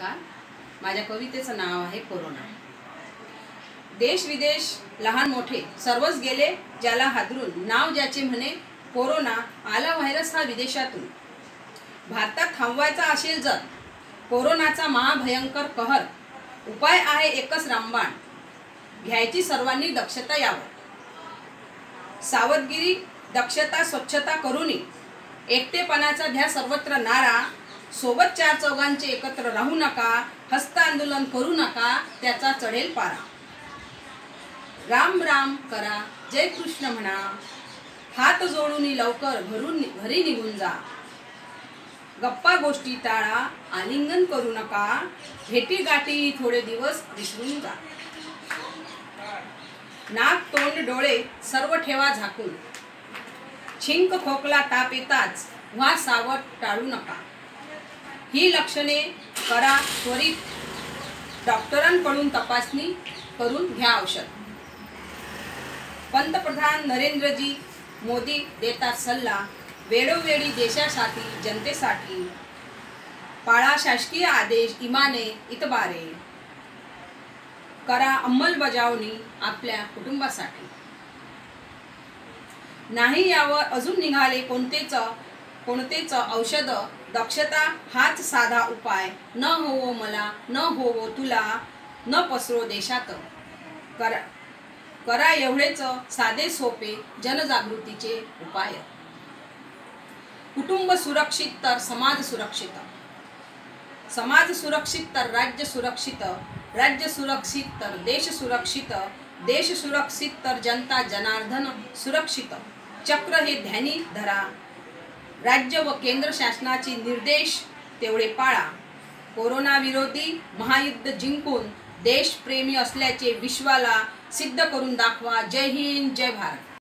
नमस्कार. माझ्या कवितेचं नाव आहे कोरोना. देश विदेश लहान मोठे सर्वच गेले ज्याला हादरून नाव ज्याचे म्हणे कोरोना आला व्हायरस हा विदेशातून. भारतात थांबवायचा असेल जर कोरोनाचा महाभयंकर कहर. उपाय आहे एकच रामबाण. घ्यायची सर्वांनी दक्षता यावर सावधगिरी दक्षता स्वच्छता करूनी एकटेपणाचा ध्या सर्वत्र नारा सोबत चार चौघांचे एकत्र राहू नका हस्त आंदोलन करू नका त्याचा चढेल पारा. राम राम करा जय कृष्ण म्हणा. हात जोडून लवकर घरून घरी निघून जा. गप्पा गोष्टी टाळा आलिंगन करू नका भेटी गाठी थोडे दिवस विसरून जा. नाक तोंड डोळे सर्व ठेवा झाकून. छिंक खोकला ताप येताच व्हा सावट टाळू नका. ही लक्षणे करा त्वरित डॉक्टरांकडून तपासणी करून घ्या औषध. पंतप्रधान नरेंद्रजी मोदी देतात सल्ला वेळोवेळी देशासाठी जनतेसाठी. पाळा शासकीय आदेश इमाने इतबारे. करा अंमलबजावणी आपल्या कुटुंबासाठी. नाही यावर अजून निघाले कोणतेच कोणतेच औषध दक्षता हाच साधा उपाय. न होवो मला न होवो तुला न पसरो देशात. करा करा एवढेच साधे सोपे जनजागृतीचे उपाय. कुटुंब सुरक्षित तर समाज सुरक्षित. समाज सुरक्षित तर राज्य सुरक्षित. राज्य सुरक्षित तर देश सुरक्षित. देश सुरक्षित तर जनता जनार्दन सुरक्षित. चक्र हे ध्यानी धरा. राज्य व केंद्र शासनाचे निर्देश तेवढे पाळा. कोरोना विरोधी महायुद्ध जिंकून देशप्रेमी असल्याचे विश्वाला सिद्ध करून दाखवा. जय हिंद जय भारत.